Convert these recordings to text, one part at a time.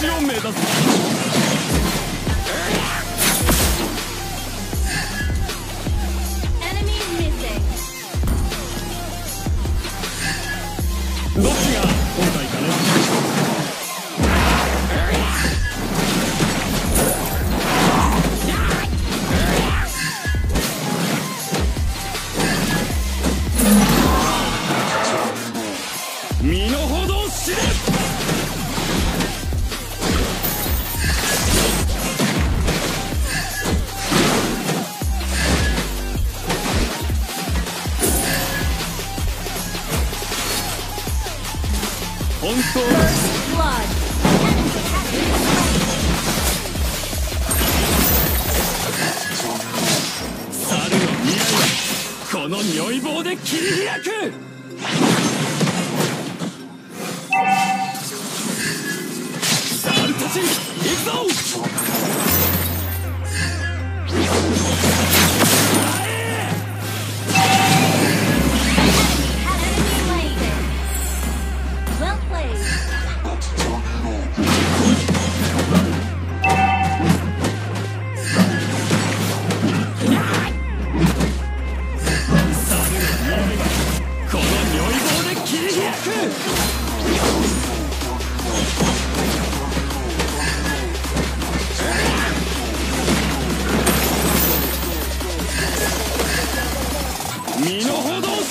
地を目指す。匂い棒で切り開く。たち行くぞ。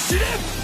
死ね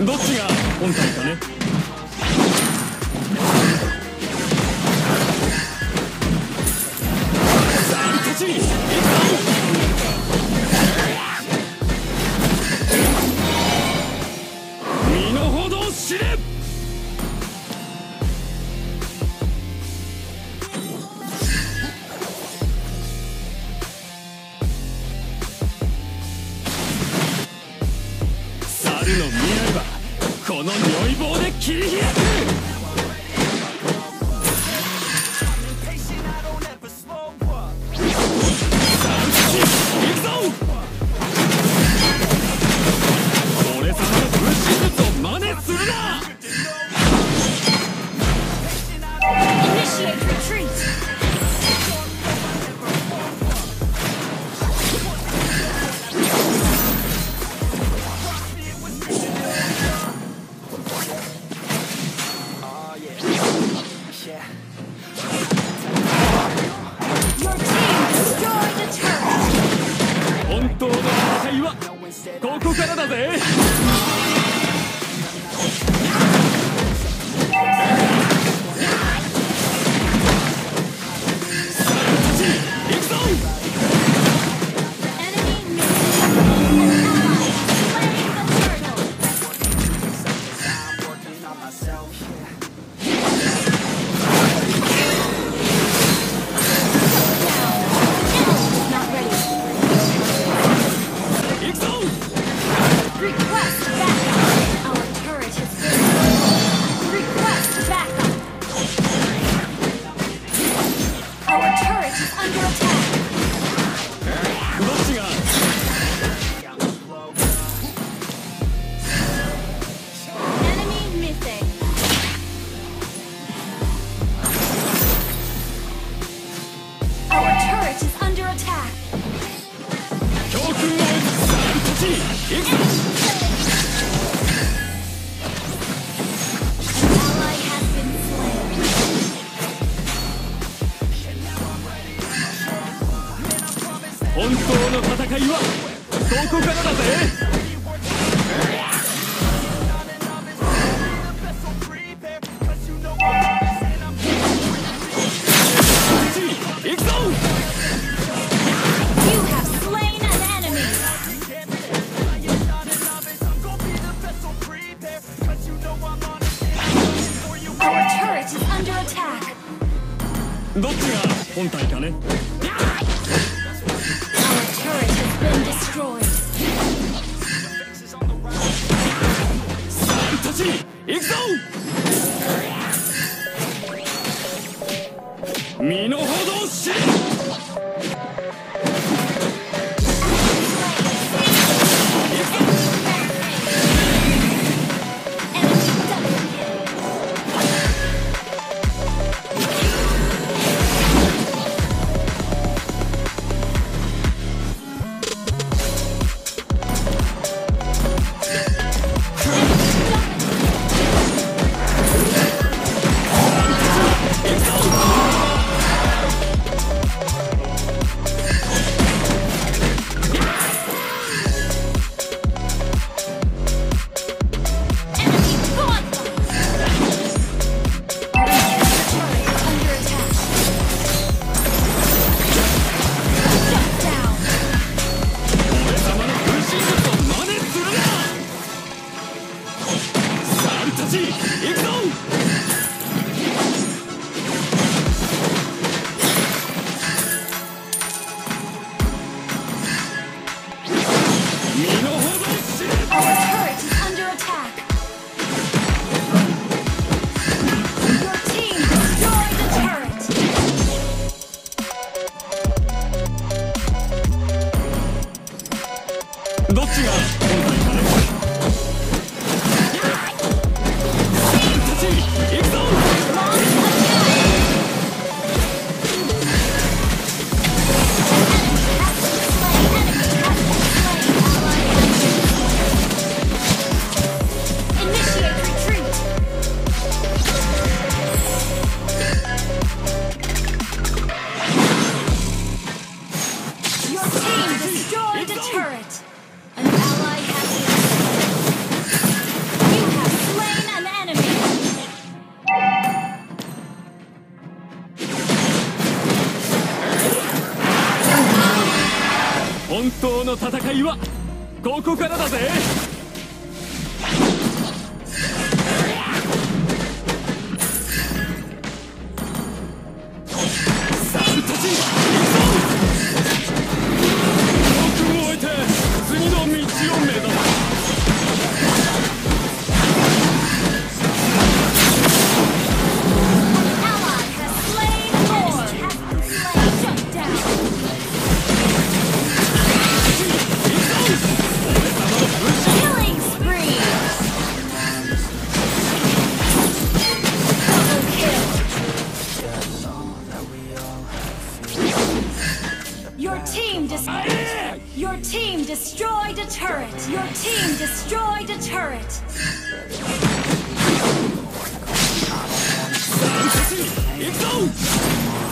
どっちが本体かね。¿eh? 界はここからだぜ。どっちが本体かね。身の程闘の戦いはここからだぜ。Your team destroyed a turret. Your team destroyed a turret. It's!